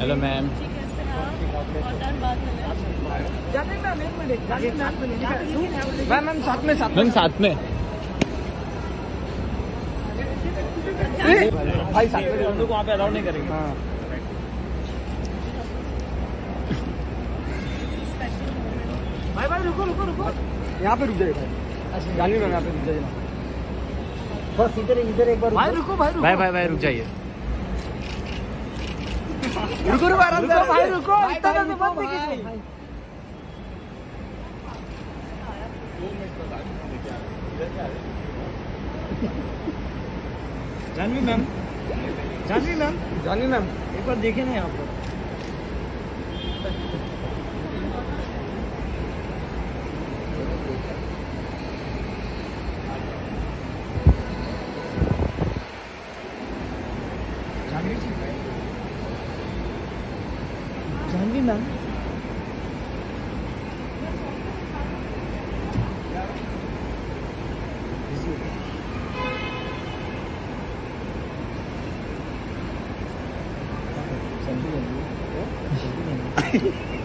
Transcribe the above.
Hello ma'am है ma'am ma'am साथ में साथ मैम साथ में। भाई साथ में वहाँ पे अलाउ नहीं करेंगे। हाँ। भाई भाई रुको रुको रुको। यहाँ पे रुक जाइए भाई। जानवी मैम यहाँ पे रुक जाइए। बस इधर इधर एक बार भाई रुको भाई रुको। भाई भाई भाई रुक जाइए। रुको रुको आराम से भाई रुको इतना जल्दी मत देखिए Jahnavi ma'am Jahnavi ma'am Jahnavi ma'am. एक बार देखे नहीं यहाँ जानवी मैम सेल्फी लेंगे